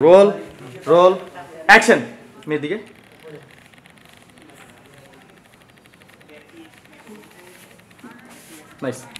Role roll action मेरे दिखे nice.